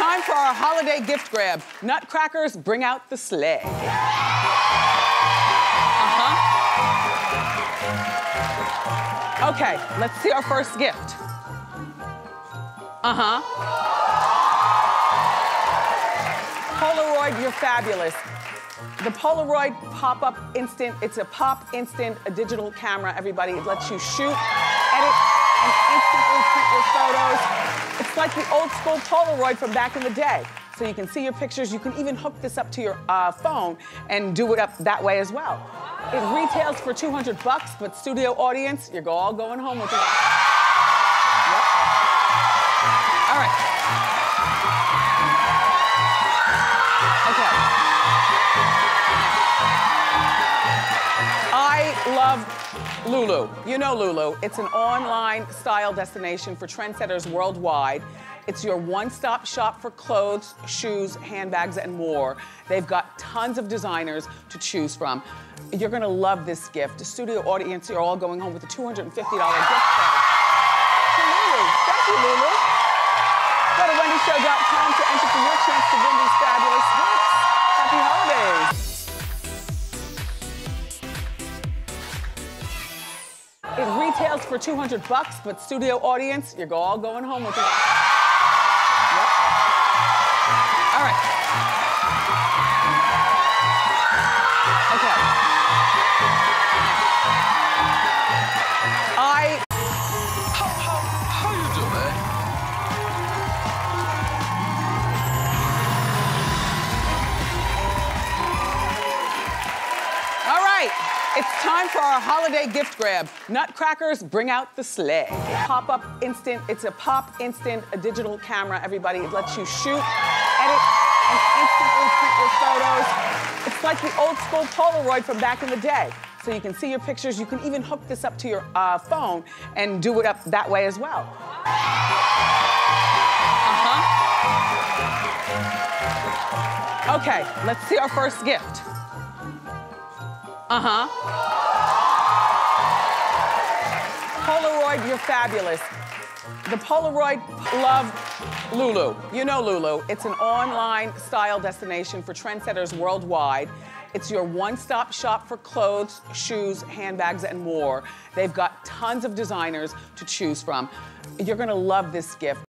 time for our holiday gift grab. Nutcrackers, bring out the sleigh. Uh-huh. Okay, let's see our first gift. Uh-huh. Polaroid, you're fabulous. The Polaroid pop-up instant, it's a pop instant, a digital camera, everybody. It lets you shoot, edit, and like the old school Polaroid from back in the day. So you can see your pictures. You can even hook this up to your uh, phone and do it up that way as well. It retails for 200 bucks, but studio audience, you're all going home with it. Love Lulu. You know Lulu. It's an online style destination for trendsetters worldwide. It's your one-stop shop for clothes, shoes, handbags, and more. They've got tons of designers to choose from. You're gonna love this gift. The studio audience, you're all going home with a $250 gift card. Lulu. Thank you, Lulu. Go to wendyshow.com to enter for your chance to win these fabulous gifts. It retails for 200 bucks, but studio audience, you're all going home with it. It's time for our holiday gift grab. Nutcrackers, bring out the sleigh. Pop-up instant, it's a pop instant, a digital camera, everybody. It lets you shoot, edit, and instantly print your photos. It's like the old school Polaroid from back in the day. So you can see your pictures. You can even hook this up to your uh, phone and do it up that way as well. Uh-huh. Okay, let's see our first gift. Uh-huh. Polaroid, you're fabulous. The Polaroid love Lulu. You know Lulu. It's an online style destination for trendsetters worldwide. It's your one-stop shop for clothes, shoes, handbags, and more. They've got tons of designers to choose from. You're gonna love this gift.